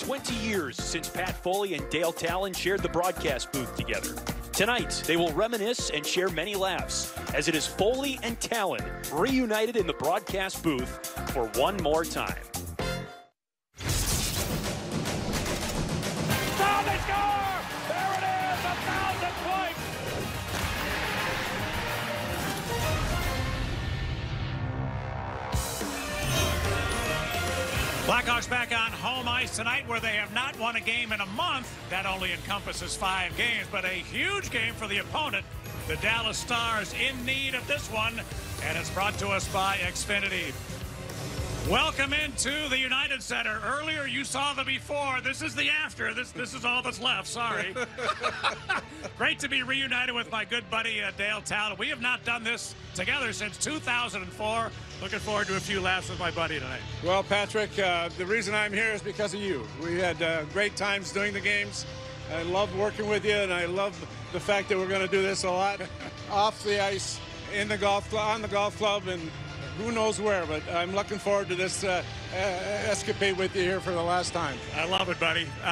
20 years since Pat Foley and Dale Tallon shared the broadcast booth together. Tonight, they will reminisce and share many laughs as it is Foley and Tallon reunited in the broadcast booth for one more time. Blackhawks back on home ice tonight where they have not won a game in a month. That only encompasses five games, but a huge game for the opponent. The Dallas Stars in need of this one, and it's brought to us by Xfinity. Welcome into the United Center. Earlier you saw the before. This is the after. This this is all that's left. Sorry. Great to be reunited with my good buddy uh, Dale Tallon. We have not done this together since 2004. Looking forward to a few laughs with my buddy tonight. Well, Patrick, uh, the reason I'm here is because of you. We had uh, great times doing the games. I love working with you, and I love the fact that we're going to do this a lot off the ice, in the golf club, on the golf club, and who knows where. But I'm looking forward to this uh, uh, escapade with you here for the last time. I love it, buddy. Uh,